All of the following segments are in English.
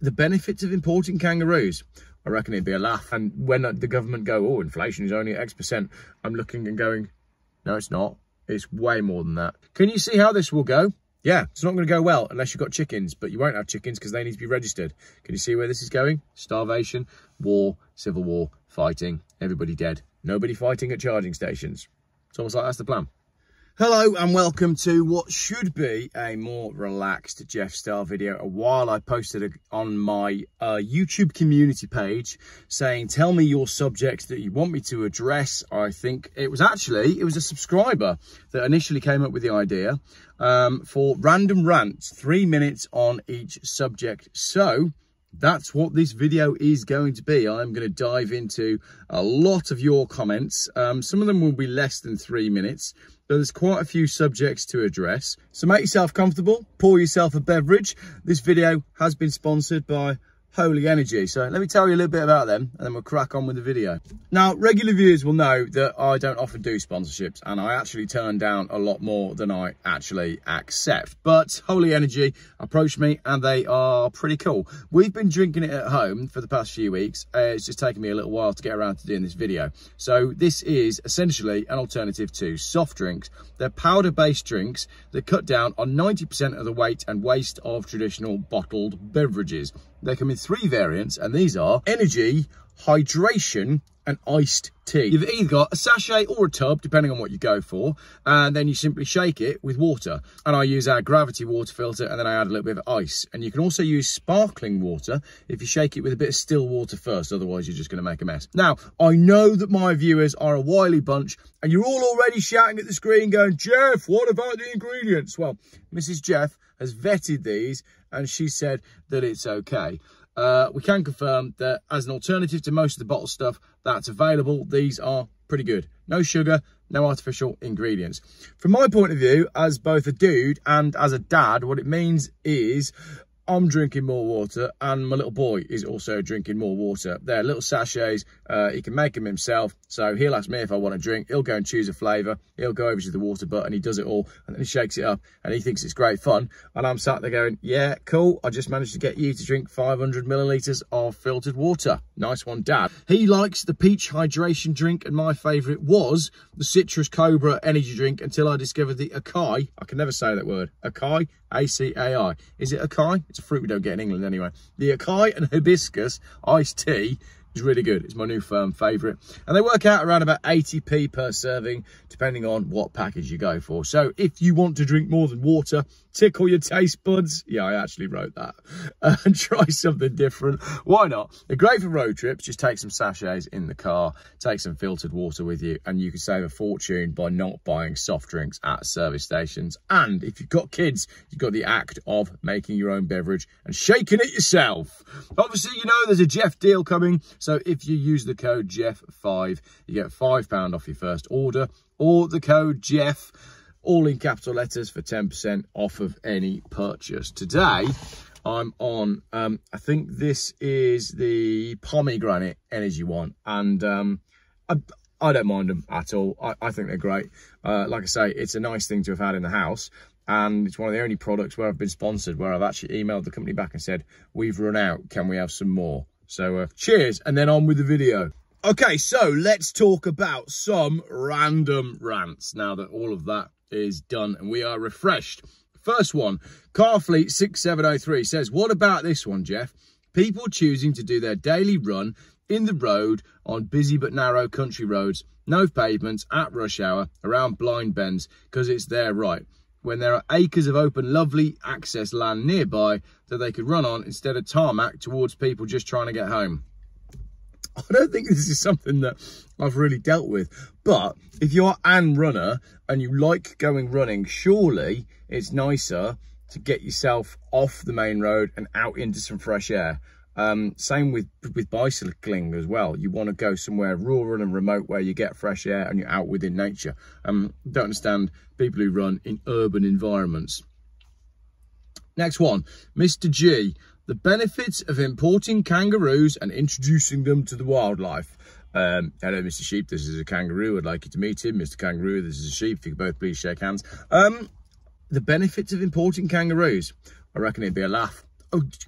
the benefits of importing kangaroos. I reckon it'd be a laugh. And when the government go, oh, inflation is only X percent, I'm looking and going, no, it's not. It's way more than that. Can you see how this will go? Yeah, it's not going to go well unless you've got chickens, but you won't have chickens because they need to be registered. Can you see where this is going? Starvation, war, civil war, fighting, everybody dead. Nobody fighting at charging stations. It's almost like that's the plan. Hello and welcome to what should be a more relaxed Geoff style video. A while I posted on my uh, YouTube community page saying, tell me your subjects that you want me to address. I think it was actually, it was a subscriber that initially came up with the idea um, for random rants, three minutes on each subject. So that's what this video is going to be. I'm going to dive into a lot of your comments. Um, some of them will be less than three minutes, but there's quite a few subjects to address. So make yourself comfortable, pour yourself a beverage. This video has been sponsored by Holy Energy. So let me tell you a little bit about them and then we'll crack on with the video. Now, regular viewers will know that I don't often do sponsorships and I actually turn down a lot more than I actually accept. But Holy Energy approached me and they are pretty cool. We've been drinking it at home for the past few weeks. Uh, it's just taken me a little while to get around to doing this video. So this is essentially an alternative to soft drinks. They're powder-based drinks that cut down on 90% of the weight and waste of traditional bottled beverages. They come in three variants, and these are energy, hydration, and iced tea. You've either got a sachet or a tub, depending on what you go for, and then you simply shake it with water. And I use our gravity water filter, and then I add a little bit of ice. And you can also use sparkling water if you shake it with a bit of still water first, otherwise you're just gonna make a mess. Now, I know that my viewers are a wily bunch, and you're all already shouting at the screen going, Geoff, what about the ingredients? Well, Mrs. Geoff has vetted these, and she said that it's okay. Uh, we can confirm that as an alternative to most of the bottle stuff that's available, these are pretty good. No sugar, no artificial ingredients. From my point of view, as both a dude and as a dad, what it means is I'm drinking more water and my little boy is also drinking more water. They're little sachets. Uh, he can make them himself. So he'll ask me if I want a drink. He'll go and choose a flavour. He'll go over to the water butt and He does it all and then he shakes it up and he thinks it's great fun. And I'm sat there going, yeah, cool. I just managed to get you to drink 500 millilitres of filtered water. Nice one, Dad. He likes the peach hydration drink and my favourite was the Citrus Cobra energy drink until I discovered the Acai. I can never say that word. Acai A-C-A-I. Is it acai? It's a fruit we don't get in England anyway. The acai and hibiscus iced tea is really good. It's my new firm favourite. And they work out around about 80p per serving, depending on what package you go for. So if you want to drink more than water, tickle your taste buds. Yeah, I actually wrote that. Uh, and try something different. Why not? They're great for road trips. Just take some sachets in the car, take some filtered water with you, and you can save a fortune by not buying soft drinks at service stations. And if you've got kids, you've got the act of making your own beverage and shaking it yourself. Obviously, you know there's a Geoff deal coming. So if you use the code Geoff5, you get £5 off your first order or the code Geoff all in capital letters for 10% off of any purchase. Today, I'm on, um, I think this is the pomegranate energy one. And um, I, I don't mind them at all. I, I think they're great. Uh, like I say, it's a nice thing to have had in the house. And it's one of the only products where I've been sponsored, where I've actually emailed the company back and said, we've run out, can we have some more? So uh, cheers, and then on with the video. Okay, so let's talk about some random rants now that all of that is done and we are refreshed. First one, Carfleet 6703 says, what about this one, Geoff? People choosing to do their daily run in the road on busy but narrow country roads, no pavements, at rush hour, around blind bends, because it's their right, when there are acres of open, lovely access land nearby that they could run on instead of tarmac towards people just trying to get home. I don't think this is something that I've really dealt with. But if you're an runner and you like going running, surely it's nicer to get yourself off the main road and out into some fresh air. Um, same with, with bicycling as well. You want to go somewhere rural and remote where you get fresh air and you're out within nature. Um, don't understand people who run in urban environments. Next one, Mr. G the benefits of importing kangaroos and introducing them to the wildlife. Um, hello, Mr. Sheep. This is a kangaroo. I'd like you to meet him. Mr. Kangaroo, this is a sheep. If you could both please shake hands. Um, the benefits of importing kangaroos. I reckon it'd be a laugh.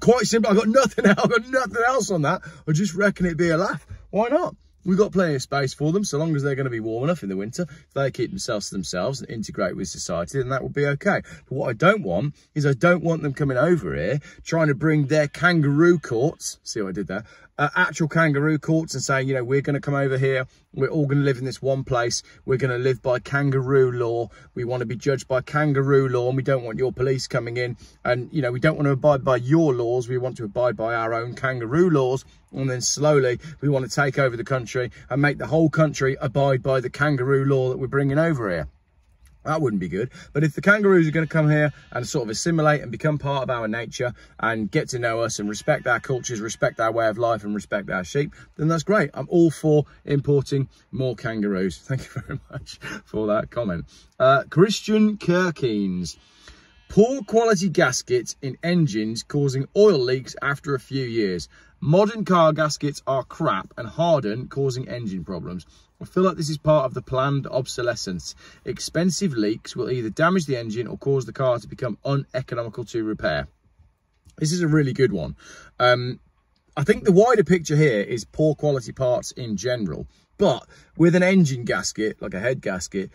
Quite simple. I've got nothing else. I've got nothing else on that. I just reckon it'd be a laugh. Why not? We've got plenty of space for them, so long as they're going to be warm enough in the winter. If they keep themselves to themselves and integrate with society, then that will be okay. But what I don't want is I don't want them coming over here trying to bring their kangaroo courts, see what I did there, uh, actual kangaroo courts and saying, you know, we're going to come over here. We're all going to live in this one place. We're going to live by kangaroo law. We want to be judged by kangaroo law and we don't want your police coming in. And, you know, we don't want to abide by your laws. We want to abide by our own kangaroo laws. And then slowly we want to take over the country and make the whole country abide by the kangaroo law that we're bringing over here. That wouldn't be good. But if the kangaroos are going to come here and sort of assimilate and become part of our nature and get to know us and respect our cultures, respect our way of life and respect our sheep, then that's great. I'm all for importing more kangaroos. Thank you very much for that comment. Uh, Christian Kirkines. Poor quality gaskets in engines causing oil leaks after a few years. Modern car gaskets are crap and harden, causing engine problems. I feel like this is part of the planned obsolescence. Expensive leaks will either damage the engine or cause the car to become uneconomical to repair. This is a really good one. Um, I think the wider picture here is poor quality parts in general. But with an engine gasket, like a head gasket,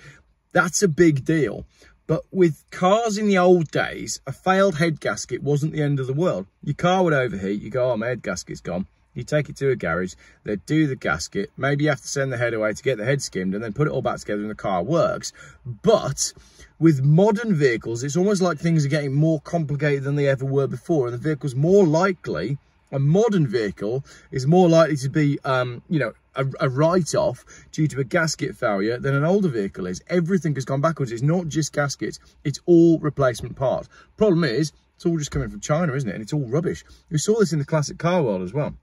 that's a big deal. But with cars in the old days, a failed head gasket wasn't the end of the world. Your car would overheat, you go, oh, my head gasket's gone. You take it to a garage, they do the gasket, maybe you have to send the head away to get the head skimmed and then put it all back together and the car works. But with modern vehicles, it's almost like things are getting more complicated than they ever were before and the vehicle's more likely a modern vehicle is more likely to be, um, you know, a, a write-off due to a gasket failure than an older vehicle is. Everything has gone backwards. It's not just gaskets. It's all replacement parts. Problem is, it's all just coming from China, isn't it? And it's all rubbish. We saw this in the classic car world as well.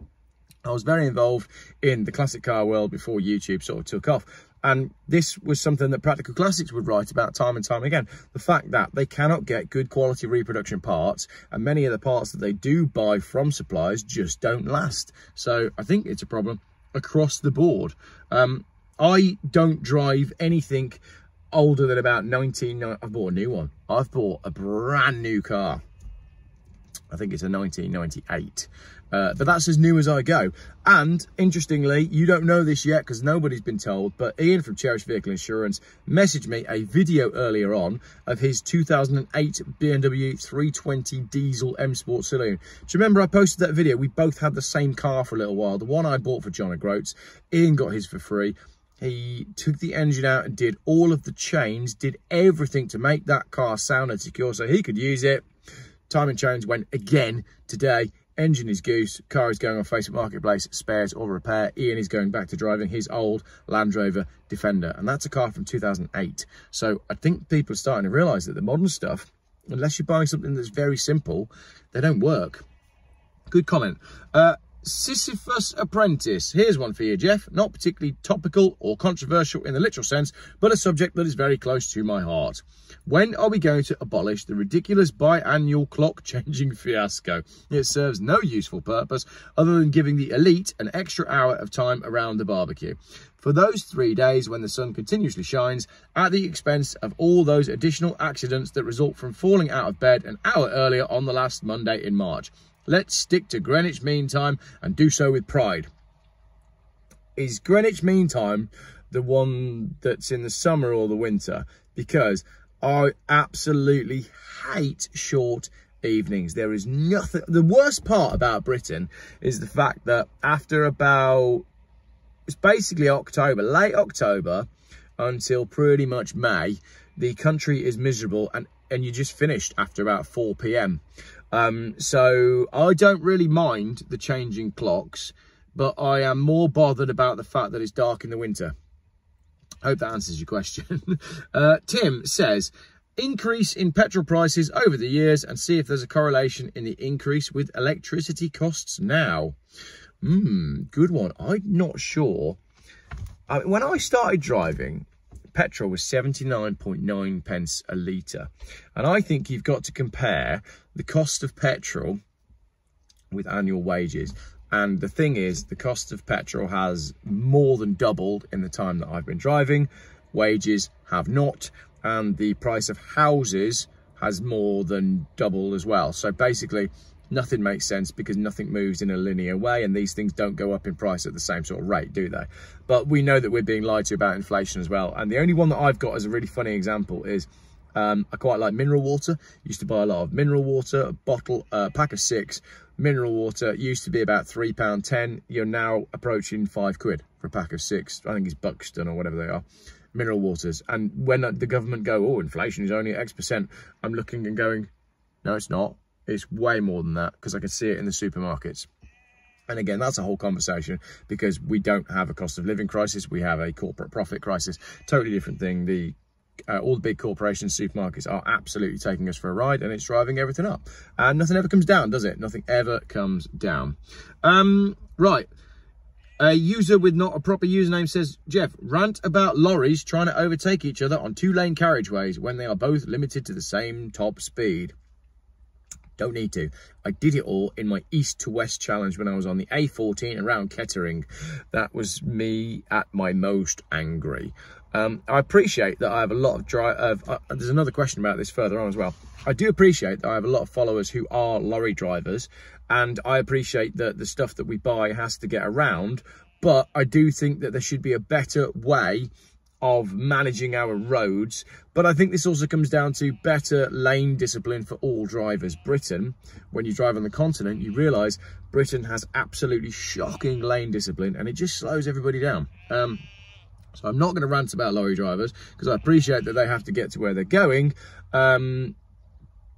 I was very involved in the classic car world before YouTube sort of took off. And this was something that Practical Classics would write about time and time again. The fact that they cannot get good quality reproduction parts and many of the parts that they do buy from suppliers just don't last. So I think it's a problem across the board. Um, I don't drive anything older than about 19... I've bought a new one. I've bought a brand new car. I think it's a 1998. Uh, but that's as new as I go. And interestingly, you don't know this yet because nobody's been told, but Ian from Cherish Vehicle Insurance messaged me a video earlier on of his 2008 BMW 320 diesel M Sport Saloon. Do you remember I posted that video? We both had the same car for a little while. The one I bought for John O'Groats. Ian got his for free. He took the engine out and did all of the chains, did everything to make that car sound and secure so he could use it. Time and chains went again today engine is goose, car is going on Facebook Marketplace, spares or repair. Ian is going back to driving his old Land Rover Defender, and that's a car from 2008. So I think people are starting to realise that the modern stuff, unless you're buying something that's very simple, they don't work. Good comment. Uh, Sisyphus Apprentice. Here's one for you, Geoff. Not particularly topical or controversial in the literal sense, but a subject that is very close to my heart. When are we going to abolish the ridiculous biannual clock changing fiasco? It serves no useful purpose other than giving the elite an extra hour of time around the barbecue. For those three days when the sun continuously shines at the expense of all those additional accidents that result from falling out of bed an hour earlier on the last Monday in March. Let's stick to Greenwich Mean Time and do so with pride. Is Greenwich Mean Time the one that's in the summer or the winter? Because I absolutely hate short evenings. There is nothing. The worst part about Britain is the fact that after about, it's basically October, late October until pretty much May, the country is miserable and, and you just finished after about 4 p.m. Um, so I don't really mind the changing clocks, but I am more bothered about the fact that it's dark in the winter. Hope that answers your question. uh, Tim says, increase in petrol prices over the years and see if there's a correlation in the increase with electricity costs now. Hmm, good one. I'm not sure. I when I started driving, petrol was 79.9 pence a litre. And I think you've got to compare the cost of petrol with annual wages. And the thing is, the cost of petrol has more than doubled in the time that I've been driving. Wages have not. And the price of houses has more than doubled as well. So basically, nothing makes sense because nothing moves in a linear way and these things don't go up in price at the same sort of rate, do they? But we know that we're being lied to about inflation as well. And the only one that I've got as a really funny example is um, I quite like mineral water. Used to buy a lot of mineral water, a bottle, a pack of six. Mineral water used to be about £3.10. You're now approaching five quid for a pack of six. I think it's Buxton or whatever they are mineral waters. And when the government go, oh, inflation is only X percent, I'm looking and going, no, it's not. It's way more than that because I can see it in the supermarkets. And again, that's a whole conversation because we don't have a cost of living crisis. We have a corporate profit crisis. Totally different thing. The uh, all the big corporations, supermarkets are absolutely taking us for a ride and it's driving everything up. And nothing ever comes down, does it? Nothing ever comes down. Um, right. A user with not a proper username says, Geoff, rant about lorries trying to overtake each other on two-lane carriageways when they are both limited to the same top speed. Don't need to. I did it all in my east to west challenge when I was on the A14 around Kettering. That was me at my most angry. Um, I appreciate that I have a lot of drive. Uh, uh, there's another question about this further on as well. I do appreciate that I have a lot of followers who are lorry drivers and I appreciate that the stuff that we buy has to get around, but I do think that there should be a better way of managing our roads. But I think this also comes down to better lane discipline for all drivers. Britain, when you drive on the continent, you realise Britain has absolutely shocking lane discipline and it just slows everybody down. Um, so I'm not going to rant about lorry drivers because I appreciate that they have to get to where they're going. Um,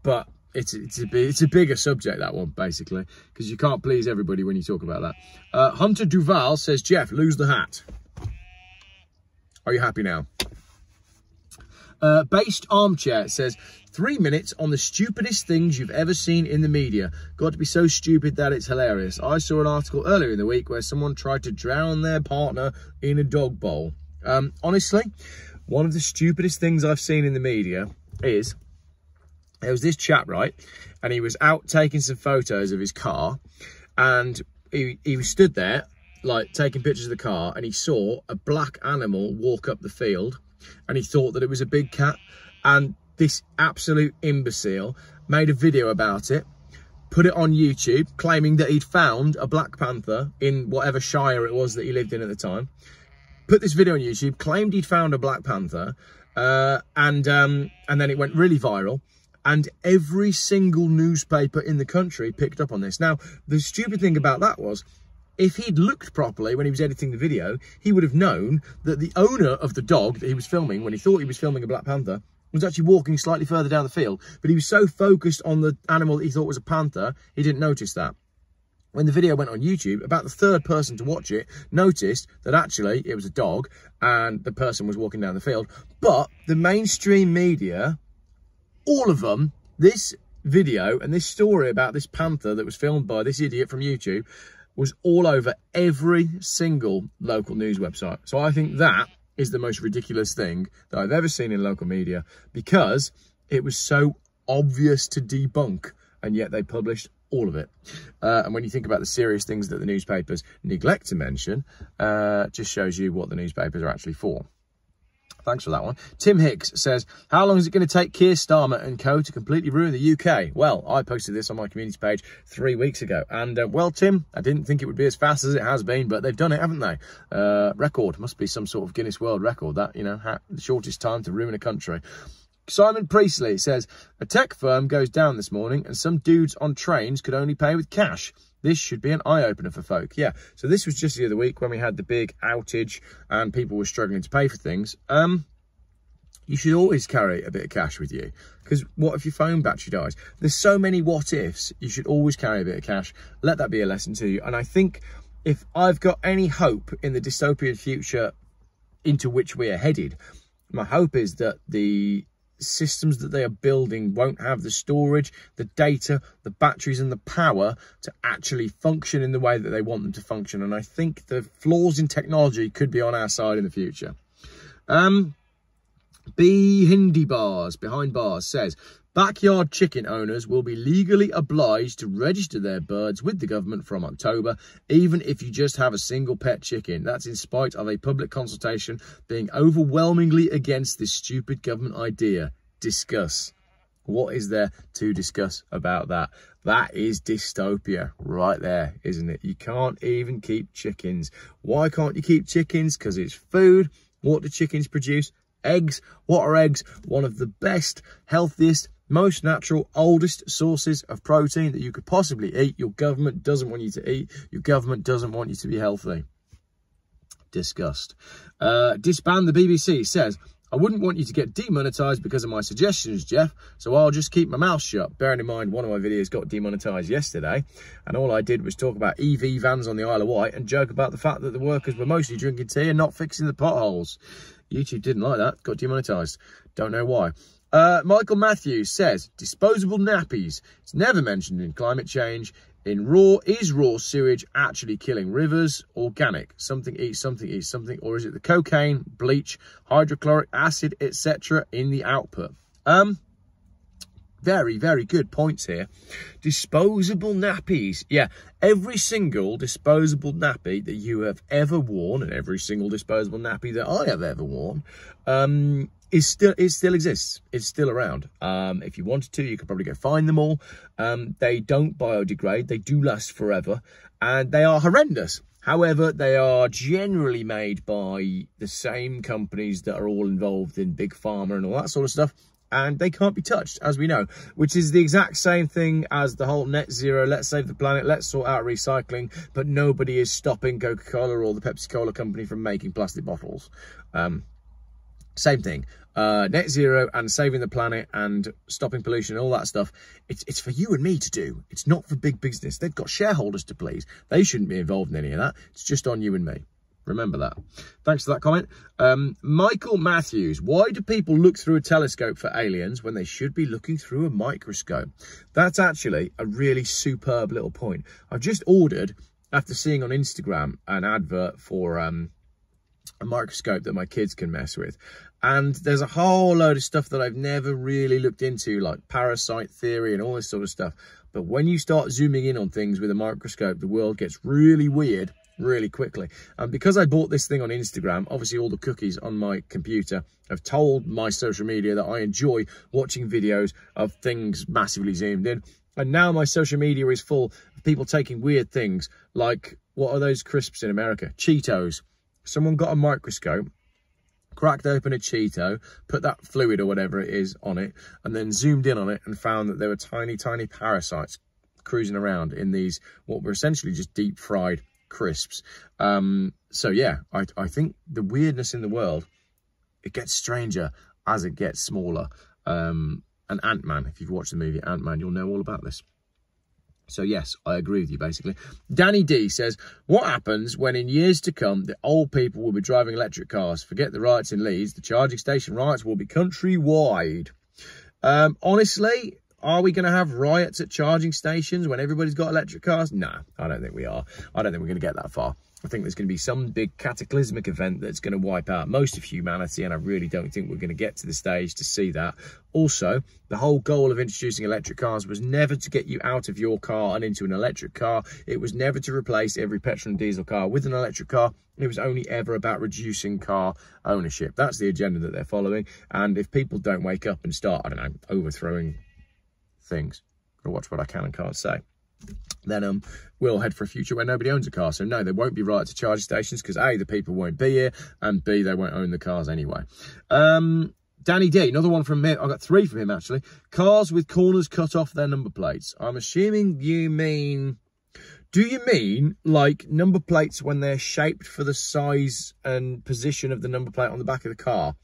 but it's it's a it's a bigger subject that one basically because you can't please everybody when you talk about that. Uh, Hunter Duval says, Geoff, lose the hat. Are you happy now? Uh, based armchair says three minutes on the stupidest things you've ever seen in the media. Got to be so stupid that it's hilarious. I saw an article earlier in the week where someone tried to drown their partner in a dog bowl. Um, honestly, one of the stupidest things I've seen in the media is there was this chap, right? And he was out taking some photos of his car and he, he stood there, like taking pictures of the car and he saw a black animal walk up the field and he thought that it was a big cat. And this absolute imbecile made a video about it, put it on YouTube, claiming that he'd found a Black Panther in whatever Shire it was that he lived in at the time. Put this video on YouTube, claimed he'd found a Black Panther, uh, and um, and then it went really viral and every single newspaper in the country picked up on this. Now, the stupid thing about that was, if he'd looked properly when he was editing the video, he would have known that the owner of the dog that he was filming, when he thought he was filming a Black Panther, was actually walking slightly further down the field. But he was so focused on the animal that he thought was a panther, he didn't notice that. When the video went on YouTube, about the third person to watch it noticed that actually it was a dog and the person was walking down the field. But the mainstream media all of them, this video and this story about this panther that was filmed by this idiot from YouTube was all over every single local news website. So I think that is the most ridiculous thing that I've ever seen in local media because it was so obvious to debunk and yet they published all of it. Uh, and when you think about the serious things that the newspapers neglect to mention, uh, just shows you what the newspapers are actually for. Thanks for that one. Tim Hicks says, how long is it going to take Keir Starmer and co to completely ruin the UK? Well, I posted this on my community page three weeks ago. And, uh, well, Tim, I didn't think it would be as fast as it has been, but they've done it, haven't they? Uh, record. Must be some sort of Guinness World Record, that, you know, the shortest time to ruin a country. Simon Priestley says, a tech firm goes down this morning and some dudes on trains could only pay with cash. This should be an eye-opener for folk. Yeah, so this was just the other week when we had the big outage and people were struggling to pay for things. Um, you should always carry a bit of cash with you because what if your phone battery dies? There's so many what ifs. You should always carry a bit of cash. Let that be a lesson to you. And I think if I've got any hope in the dystopian future into which we are headed, my hope is that the systems that they are building won't have the storage, the data, the batteries and the power to actually function in the way that they want them to function. And I think the flaws in technology could be on our side in the future. Um, B Hindi Bars, behind bars, says, Backyard chicken owners will be legally obliged to register their birds with the government from October, even if you just have a single pet chicken. That's in spite of a public consultation being overwhelmingly against this stupid government idea. Discuss. What is there to discuss about that? That is dystopia right there, isn't it? You can't even keep chickens. Why can't you keep chickens? Because it's food. What do chickens produce? Eggs. What are eggs? One of the best, healthiest, most natural, oldest sources of protein that you could possibly eat. Your government doesn't want you to eat. Your government doesn't want you to be healthy. Disgust. Uh, disband the BBC says, I wouldn't want you to get demonetized because of my suggestions, Geoff, so I'll just keep my mouth shut. Bearing in mind, one of my videos got demonetized yesterday, and all I did was talk about EV vans on the Isle of Wight and joke about the fact that the workers were mostly drinking tea and not fixing the potholes. YouTube didn't like that, got demonetized. Don't know why. Uh, Michael Matthews says, disposable nappies. It's never mentioned in climate change. In raw, is raw sewage actually killing rivers? Organic, something eats something eats something, or is it the cocaine, bleach, hydrochloric acid, etc. in the output? Um, very, very good points here. Disposable nappies. Yeah, every single disposable nappy that you have ever worn and every single disposable nappy that I have ever worn um, is still it still exists. It's still around. Um, if you wanted to, you could probably go find them all. Um, they don't biodegrade. They do last forever, and they are horrendous. However, they are generally made by the same companies that are all involved in big pharma and all that sort of stuff. And they can't be touched, as we know, which is the exact same thing as the whole net zero, let's save the planet, let's sort out recycling, but nobody is stopping Coca-Cola or the Pepsi-Cola company from making plastic bottles. Um, same thing. Uh, net zero and saving the planet and stopping pollution and all that stuff. It's, it's for you and me to do. It's not for big business. They've got shareholders to please. They shouldn't be involved in any of that. It's just on you and me. Remember that. Thanks for that comment. Um, Michael Matthews, why do people look through a telescope for aliens when they should be looking through a microscope? That's actually a really superb little point. I've just ordered, after seeing on Instagram, an advert for um, a microscope that my kids can mess with. And there's a whole load of stuff that I've never really looked into, like parasite theory and all this sort of stuff. But when you start zooming in on things with a microscope, the world gets really weird really quickly. And because I bought this thing on Instagram, obviously all the cookies on my computer have told my social media that I enjoy watching videos of things massively zoomed in. And now my social media is full of people taking weird things like, what are those crisps in America? Cheetos someone got a microscope, cracked open a Cheeto, put that fluid or whatever it is on it, and then zoomed in on it and found that there were tiny, tiny parasites cruising around in these, what were essentially just deep fried crisps. Um, so yeah, I, I think the weirdness in the world, it gets stranger as it gets smaller. Um, and Ant-Man, if you've watched the movie Ant-Man, you'll know all about this. So yes, I agree with you basically. Danny D says, what happens when in years to come, the old people will be driving electric cars? Forget the riots in Leeds, the charging station riots will be countrywide. Um, honestly, are we going to have riots at charging stations when everybody's got electric cars? No, I don't think we are. I don't think we're going to get that far. I think there's going to be some big cataclysmic event that's going to wipe out most of humanity, and I really don't think we're going to get to the stage to see that. Also, the whole goal of introducing electric cars was never to get you out of your car and into an electric car. It was never to replace every petrol and diesel car with an electric car. It was only ever about reducing car ownership. That's the agenda that they're following. And if people don't wake up and start, I don't know, overthrowing things, watch what I can and can't say then um, we'll head for a future where nobody owns a car. So no, there won't be right to charging stations because A, the people won't be here, and B, they won't own the cars anyway. Um, Danny D, another one from him. I got three from him actually. Cars with corners cut off their number plates. I'm assuming you mean. Do you mean like number plates when they're shaped for the size and position of the number plate on the back of the car?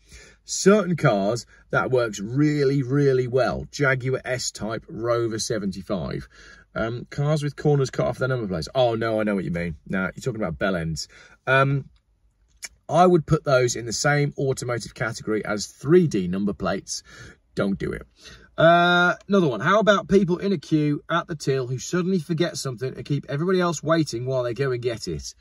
Certain cars that works really, really well. Jaguar S-Type Rover 75. Um, cars with corners cut off their number plates. Oh, no, I know what you mean. Now, you're talking about bell ends. Um, I would put those in the same automotive category as 3D number plates. Don't do it. Uh, another one. How about people in a queue at the till who suddenly forget something and keep everybody else waiting while they go and get it?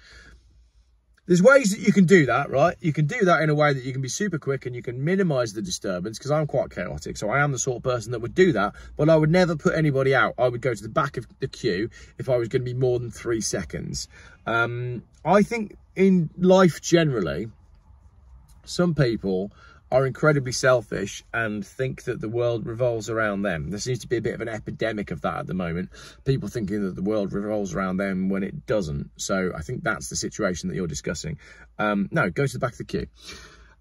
There's ways that you can do that, right? You can do that in a way that you can be super quick and you can minimize the disturbance because I'm quite chaotic. So I am the sort of person that would do that, but I would never put anybody out. I would go to the back of the queue if I was going to be more than three seconds. Um, I think in life generally, some people are incredibly selfish and think that the world revolves around them. There seems to be a bit of an epidemic of that at the moment. People thinking that the world revolves around them when it doesn't. So I think that's the situation that you're discussing. Um, no, go to the back of the queue.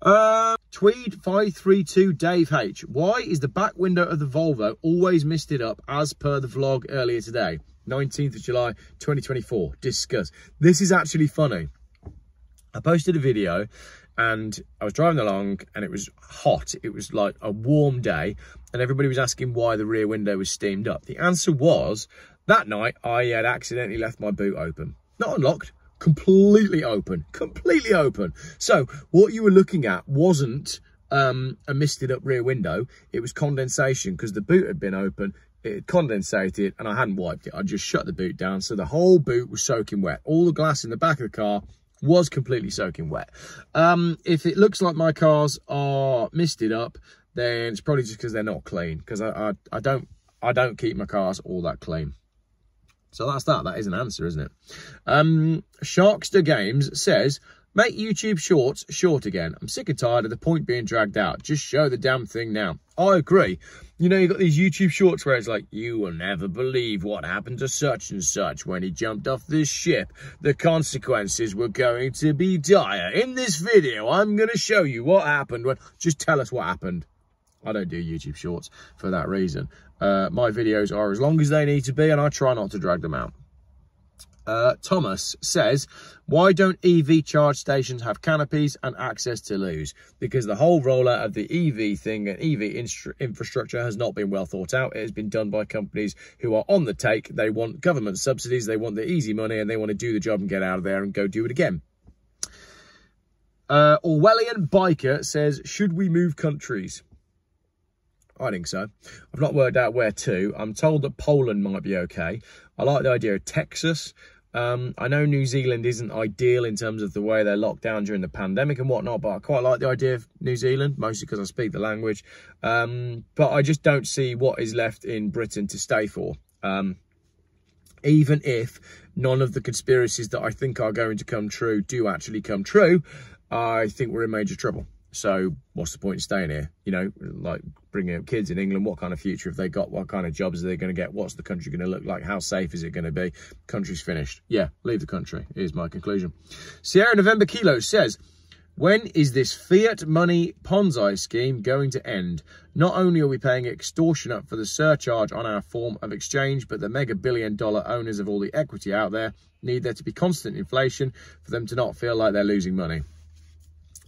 Uh, Tweed 532 Dave H. Why is the back window of the Volvo always misted up as per the vlog earlier today? 19th of July 2024. Discuss. This is actually funny. I posted a video and I was driving along and it was hot. It was like a warm day and everybody was asking why the rear window was steamed up. The answer was that night I had accidentally left my boot open. Not unlocked, completely open, completely open. So what you were looking at wasn't um, a misted up rear window. It was condensation because the boot had been open. It condensated and I hadn't wiped it. I just shut the boot down. So the whole boot was soaking wet. All the glass in the back of the car was completely soaking wet. Um, if it looks like my cars are misted up, then it's probably just because they're not clean. Because I, I, I don't I don't keep my cars all that clean. So that's that. That is an answer, isn't it? Um, Sharkster Games says, make YouTube shorts short again. I'm sick and tired of the point being dragged out. Just show the damn thing now. I agree. You know, you got these YouTube shorts where it's like, you will never believe what happened to such and such when he jumped off this ship. The consequences were going to be dire. In this video, I'm going to show you what happened. When... Just tell us what happened. I don't do YouTube shorts for that reason. Uh, my videos are as long as they need to be and I try not to drag them out. Uh, Thomas says, why don't EV charge stations have canopies and access to loos? Because the whole rollout of the EV thing and EV infrastructure has not been well thought out. It has been done by companies who are on the take. They want government subsidies, they want the easy money, and they want to do the job and get out of there and go do it again. Uh, Orwellian Biker says, should we move countries? I think so. I've not worked out where to. I'm told that Poland might be okay. I like the idea of Texas. Um, I know New Zealand isn't ideal in terms of the way they're locked down during the pandemic and whatnot, but I quite like the idea of New Zealand, mostly because I speak the language. Um, but I just don't see what is left in Britain to stay for. Um, even if none of the conspiracies that I think are going to come true do actually come true, I think we're in major trouble. So what's the point in staying here? You know, like bringing up kids in England, what kind of future have they got? What kind of jobs are they going to get? What's the country going to look like? How safe is it going to be? Country's finished. Yeah, leave the country is my conclusion. Sierra November Kilo says, when is this fiat money Ponzi scheme going to end? Not only are we paying extortionate for the surcharge on our form of exchange, but the mega billion dollar owners of all the equity out there need there to be constant inflation for them to not feel like they're losing money.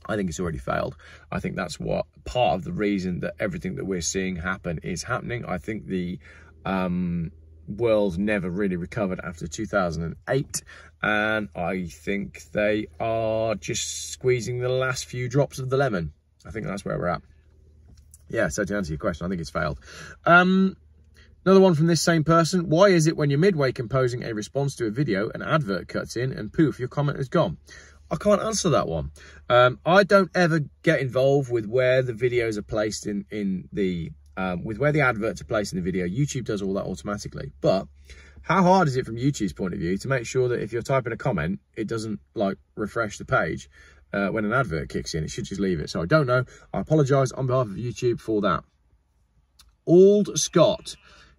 I think it's already failed. I think that's what part of the reason that everything that we're seeing happen is happening. I think the um, world never really recovered after 2008 and I think they are just squeezing the last few drops of the lemon. I think that's where we're at. Yeah, so to answer your question, I think it's failed. Um, Another one from this same person. Why is it when you're midway composing a response to a video, an advert cuts in and poof, your comment is gone? I can't answer that one. Um, I don't ever get involved with where the videos are placed in, in the, um, with where the adverts are placed in the video. YouTube does all that automatically. But how hard is it from YouTube's point of view to make sure that if you're typing a comment, it doesn't like refresh the page uh, when an advert kicks in? It should just leave it. So I don't know. I apologise on behalf of YouTube for that. Old Scott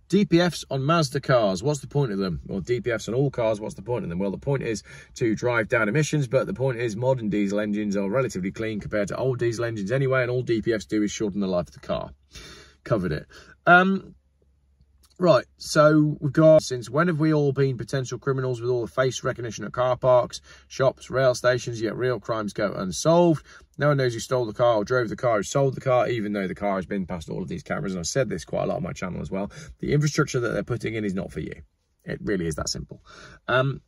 DPFs on Mazda cars, what's the point of them? Well, DPFs on all cars, what's the point of them? Well, the point is to drive down emissions, but the point is modern diesel engines are relatively clean compared to old diesel engines anyway, and all DPFs do is shorten the life of the car. Covered it. Um, Right, so we've got, since when have we all been potential criminals with all the face recognition at car parks, shops, rail stations, yet real crimes go unsolved? No one knows who stole the car or drove the car or sold the car, even though the car has been past all of these cameras. And I've said this quite a lot on my channel as well. The infrastructure that they're putting in is not for you. It really is that simple. Um,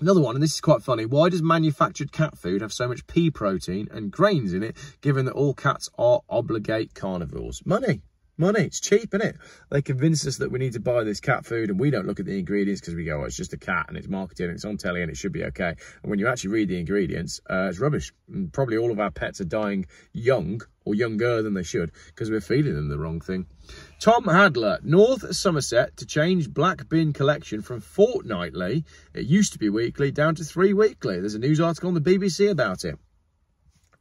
Another one, and this is quite funny. Why does manufactured cat food have so much pea protein and grains in it, given that all cats are obligate carnivores? Money money. It's cheap, isn't it? They convince us that we need to buy this cat food and we don't look at the ingredients because we go, oh, it's just a cat and it's marketed and it's on telly and it should be okay. And when you actually read the ingredients, uh, it's rubbish. And probably all of our pets are dying young or younger than they should because we're feeding them the wrong thing. Tom Hadler, North Somerset to change black bin collection from fortnightly, it used to be weekly, down to three weekly. There's a news article on the BBC about it.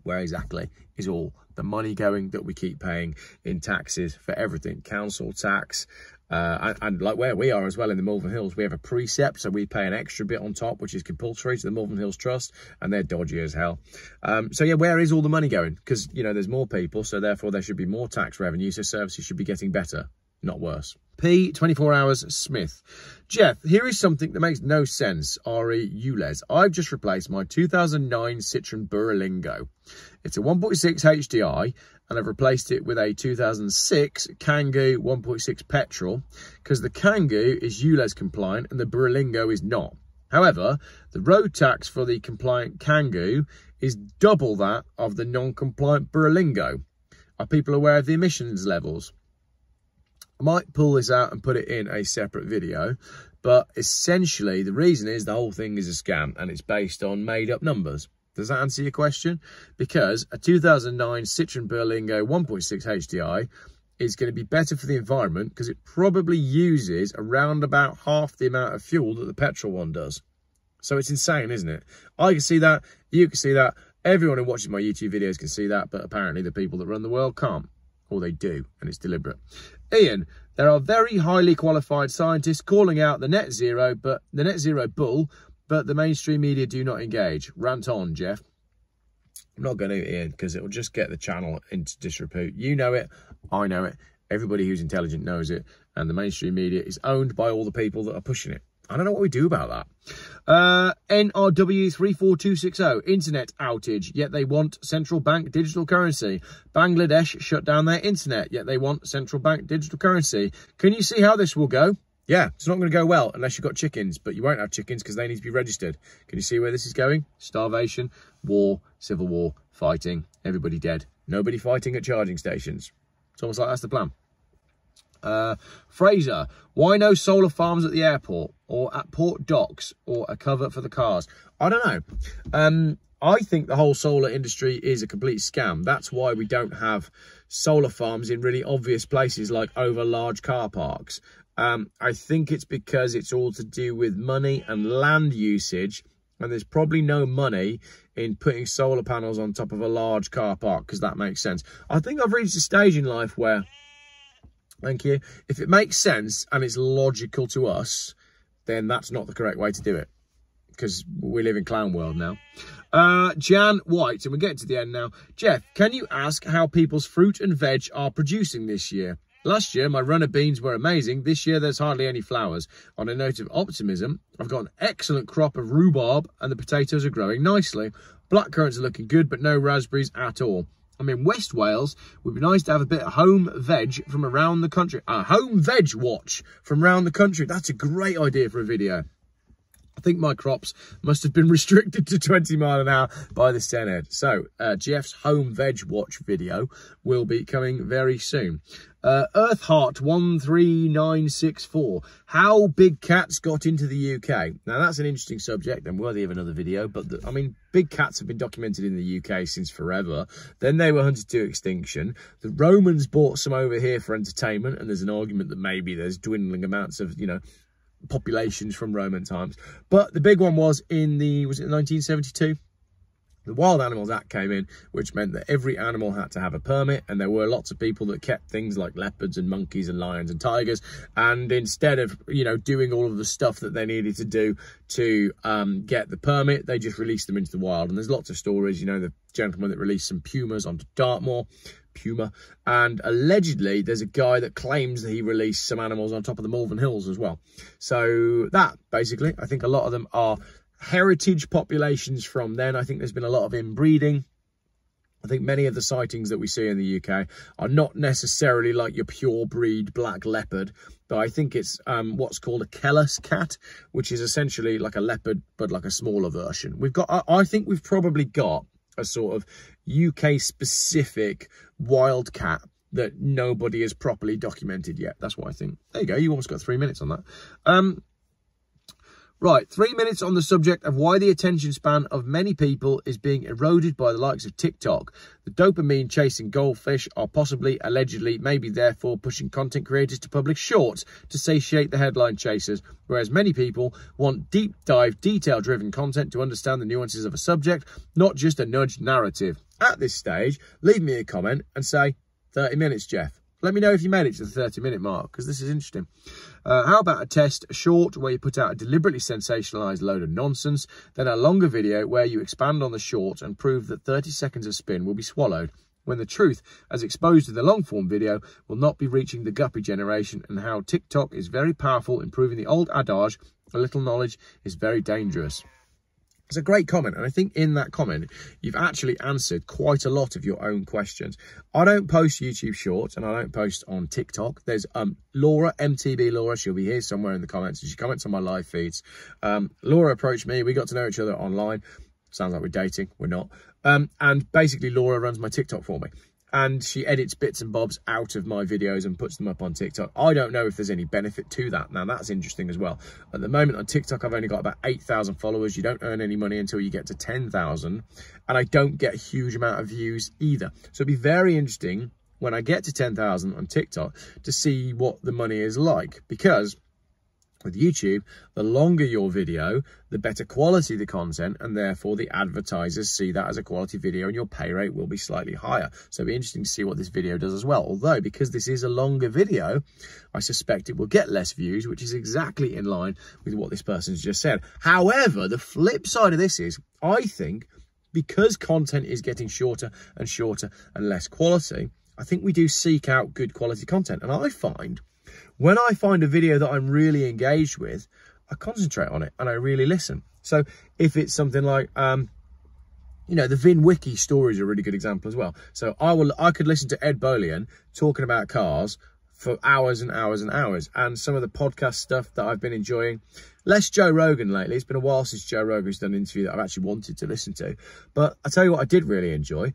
Where exactly is all the money going that we keep paying in taxes for everything, council tax, uh, and, and, like where we are as well in the Malvern Hills, we have a precept, so we pay an extra bit on top, which is compulsory to the Malvern Hills Trust, and they're dodgy as hell. Um, so yeah, where is all the money going? Because, you know, there's more people, so therefore there should be more tax revenue, so services should be getting better, not worse. P, 24 hours, Smith. Geoff, here is something that makes no sense, Ari ULEZ. I've just replaced my 2009 Citroen Berlingo. It's a 1.6 HDI and I've replaced it with a 2006 Kangoo 1.6 petrol because the Kangoo is ULEZ compliant and the Berlingo is not. However, the road tax for the compliant Kangoo is double that of the non-compliant Berlingo. Are people aware of the emissions levels? I might pull this out and put it in a separate video, but essentially the reason is the whole thing is a scam and it's based on made up numbers. Does that answer your question? Because a 2009 Citroen Berlingo 1.6 HDI is going to be better for the environment because it probably uses around about half the amount of fuel that the petrol one does. So it's insane, isn't it? I can see that, you can see that, everyone who watches my YouTube videos can see that, but apparently the people that run the world can't. Or they do, and it's deliberate. Ian, there are very highly qualified scientists calling out the net zero, but the net zero bull, but the mainstream media do not engage. Rant on, Geoff. I'm not going to, Ian, because it will just get the channel into disrepute. You know it, I know it, everybody who's intelligent knows it, and the mainstream media is owned by all the people that are pushing it. I don't know what we do about that. Uh, NRW34260, internet outage, yet they want central bank digital currency. Bangladesh shut down their internet, yet they want central bank digital currency. Can you see how this will go? Yeah, it's not going to go well unless you've got chickens, but you won't have chickens because they need to be registered. Can you see where this is going? Starvation, war, civil war, fighting, everybody dead. Nobody fighting at charging stations. It's almost like that's the plan. Uh, Fraser, why no solar farms at the airport or at port docks or a cover for the cars? I don't know. Um, I think the whole solar industry is a complete scam. That's why we don't have solar farms in really obvious places like over large car parks. Um, I think it's because it's all to do with money and land usage and there's probably no money in putting solar panels on top of a large car park because that makes sense. I think I've reached a stage in life where Thank you. If it makes sense and it's logical to us, then that's not the correct way to do it because we live in clown world now. Uh, Jan White, and we're getting to the end now. Geoff, can you ask how people's fruit and veg are producing this year? Last year, my runner beans were amazing. This year, there's hardly any flowers. On a note of optimism, I've got an excellent crop of rhubarb and the potatoes are growing nicely. Blackcurrants are looking good, but no raspberries at all. I'm in West Wales. Would be nice to have a bit of home veg from around the country. A home veg watch from around the country. That's a great idea for a video. I think my crops must have been restricted to 20 mile an hour by the Senedd. So, uh, Geoff's home veg watch video will be coming very soon. Uh, Earthheart13964. How big cats got into the UK. Now, that's an interesting subject and worthy of another video. But, the, I mean, big cats have been documented in the UK since forever. Then they were hunted to extinction. The Romans brought some over here for entertainment. And there's an argument that maybe there's dwindling amounts of, you know, populations from Roman times. But the big one was in the, was it 1972? The Wild Animals Act came in, which meant that every animal had to have a permit, and there were lots of people that kept things like leopards and monkeys and lions and tigers, and instead of, you know, doing all of the stuff that they needed to do to um, get the permit, they just released them into the wild. And there's lots of stories, you know, the gentleman that released some pumas onto Dartmoor, puma, and allegedly there's a guy that claims that he released some animals on top of the Malvern Hills as well. So that, basically, I think a lot of them are heritage populations from then. I think there's been a lot of inbreeding. I think many of the sightings that we see in the UK are not necessarily like your pure breed black leopard, but I think it's um, what's called a Kellas cat, which is essentially like a leopard, but like a smaller version. We've got, I, I think we've probably got a sort of UK specific wild cat that nobody has properly documented yet. That's what I think. There you go. You almost got three minutes on that. Um, Right, three minutes on the subject of why the attention span of many people is being eroded by the likes of TikTok. The dopamine chasing goldfish are possibly, allegedly, maybe therefore pushing content creators to publish shorts to satiate the headline chasers, whereas many people want deep dive, detail driven content to understand the nuances of a subject, not just a nudge narrative. At this stage, leave me a comment and say, 30 minutes, Geoff. Let me know if you made it to the 30 minute mark because this is interesting. Uh, how about a test, short, where you put out a deliberately sensationalized load of nonsense, then a longer video where you expand on the short and prove that 30 seconds of spin will be swallowed when the truth, as exposed in the long form video, will not be reaching the guppy generation and how TikTok is very powerful in proving the old adage, a little knowledge is very dangerous. It's a great comment, and I think in that comment, you've actually answered quite a lot of your own questions. I don't post YouTube Shorts, and I don't post on TikTok. There's um, Laura, MTB Laura, she'll be here somewhere in the comments. She comments on my live feeds. Um, Laura approached me. We got to know each other online. Sounds like we're dating. We're not. Um, and basically, Laura runs my TikTok for me and she edits bits and bobs out of my videos and puts them up on TikTok. I don't know if there's any benefit to that. Now, that's interesting as well. At the moment on TikTok, I've only got about 8,000 followers. You don't earn any money until you get to 10,000. And I don't get a huge amount of views either. So it'd be very interesting when I get to 10,000 on TikTok to see what the money is like. Because with YouTube, the longer your video, the better quality the content, and therefore the advertisers see that as a quality video and your pay rate will be slightly higher. So it'll be interesting to see what this video does as well. Although, because this is a longer video, I suspect it will get less views, which is exactly in line with what this person's just said. However, the flip side of this is, I think, because content is getting shorter and shorter and less quality, I think we do seek out good quality content. And I find when I find a video that I'm really engaged with, I concentrate on it and I really listen. So if it's something like, um, you know, the VinWiki story is a really good example as well. So I will, I could listen to Ed Bolian talking about cars for hours and hours and hours. And some of the podcast stuff that I've been enjoying, less Joe Rogan lately. It's been a while since Joe Rogan's done an interview that I've actually wanted to listen to. But I tell you what, I did really enjoy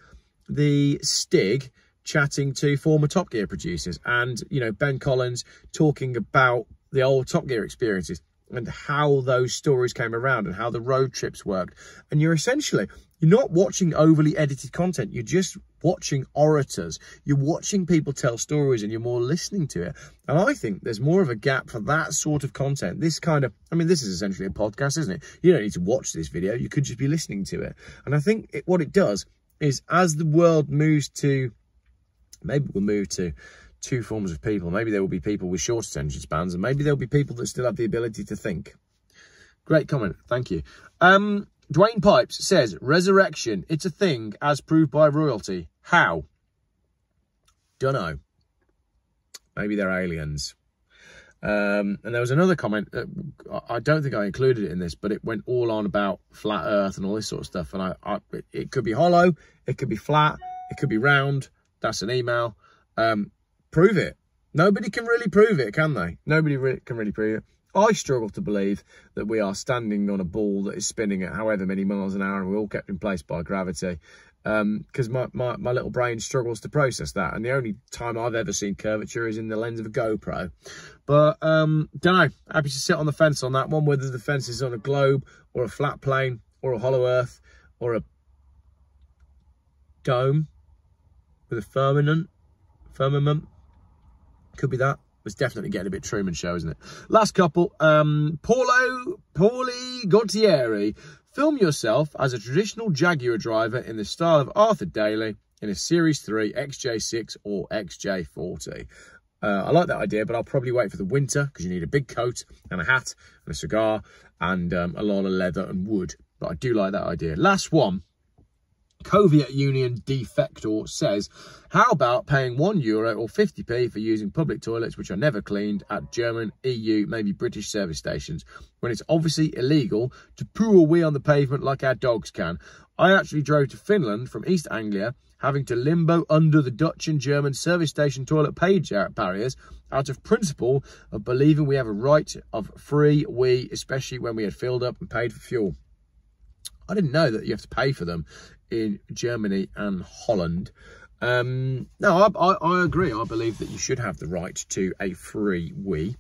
the Stig chatting to former Top Gear producers and, you know, Ben Collins talking about the old Top Gear experiences and how those stories came around and how the road trips worked. And you're essentially, you're not watching overly edited content. You're just watching orators. You're watching people tell stories and you're more listening to it. And I think there's more of a gap for that sort of content. This kind of, I mean, this is essentially a podcast, isn't it? You don't need to watch this video. You could just be listening to it. And I think it, what it does is as the world moves to Maybe we'll move to two forms of people. Maybe there will be people with short attention spans and maybe there'll be people that still have the ability to think. Great comment. Thank you. Um, Dwayne Pipes says, resurrection, it's a thing as proved by royalty. How? Dunno. Maybe they're aliens. Um, and there was another comment that I don't think I included it in this, but it went all on about flat earth and all this sort of stuff. And I, I it could be hollow, it could be flat, it could be round, that's an email. Um, prove it. Nobody can really prove it, can they? Nobody re can really prove it. I struggle to believe that we are standing on a ball that is spinning at however many miles an hour and we're all kept in place by gravity. Because um, my, my, my little brain struggles to process that. And the only time I've ever seen curvature is in the lens of a GoPro. But, um, don't know. Happy to sit on the fence on that one, whether the fence is on a globe or a flat plane or a hollow earth or a dome with a firmament. Firmament. Could be that. It's definitely getting a bit Truman Show, isn't it? Last couple. Um, Paulo, Pauli Gautieri. Film yourself as a traditional Jaguar driver in the style of Arthur Daley in a Series 3 XJ6 or XJ40. Uh, I like that idea, but I'll probably wait for the winter because you need a big coat and a hat and a cigar and um, a lot of leather and wood. But I do like that idea. Last one. Soviet Union defector says, how about paying one euro or 50p for using public toilets which are never cleaned at German, EU, maybe British service stations, when it's obviously illegal to poo a wee on the pavement like our dogs can. I actually drove to Finland from East Anglia, having to limbo under the Dutch and German service station toilet page barriers out of principle of believing we have a right of free wee, especially when we had filled up and paid for fuel. I didn't know that you have to pay for them in Germany and Holland. Um, no, I, I, I, agree. I believe that you should have the right to a free wee.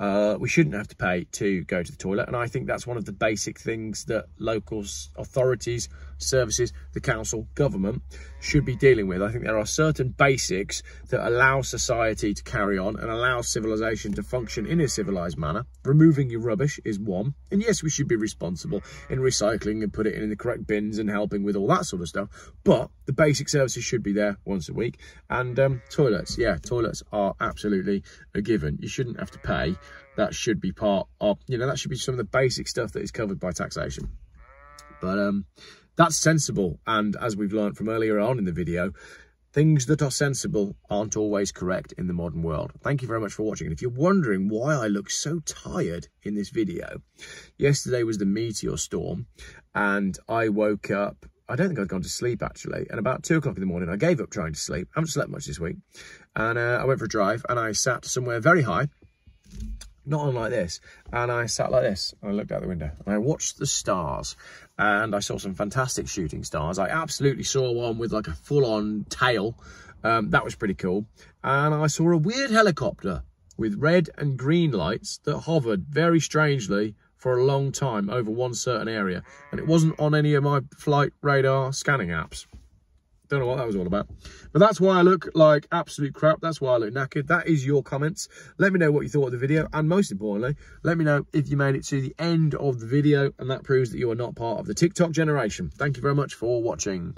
Uh, we shouldn't have to pay to go to the toilet. And I think that's one of the basic things that local authorities, services, the council, government should be dealing with. I think there are certain basics that allow society to carry on and allow civilization to function in a civilized manner. Removing your rubbish is one. And yes, we should be responsible in recycling and put it in the correct bins and helping with all that sort of stuff. But the basic services should be there once a week. And um, toilets, yeah, toilets are absolutely a given. You shouldn't have to pay. That should be part of, you know, that should be some of the basic stuff that is covered by taxation. But um, that's sensible. And as we've learned from earlier on in the video, things that are sensible aren't always correct in the modern world. Thank you very much for watching. And if you're wondering why I look so tired in this video, yesterday was the meteor storm and I woke up I don't think I'd gone to sleep actually. And about two o'clock in the morning, I gave up trying to sleep. I haven't slept much this week. And uh, I went for a drive and I sat somewhere very high, not on like this. And I sat like this. And I looked out the window and I watched the stars. And I saw some fantastic shooting stars. I absolutely saw one with like a full-on tail. Um, that was pretty cool. And I saw a weird helicopter with red and green lights that hovered very strangely for a long time over one certain area. And it wasn't on any of my flight radar scanning apps. Don't know what that was all about. But that's why I look like absolute crap. That's why I look knackered. That is your comments. Let me know what you thought of the video. And most importantly, let me know if you made it to the end of the video. And that proves that you are not part of the TikTok generation. Thank you very much for watching.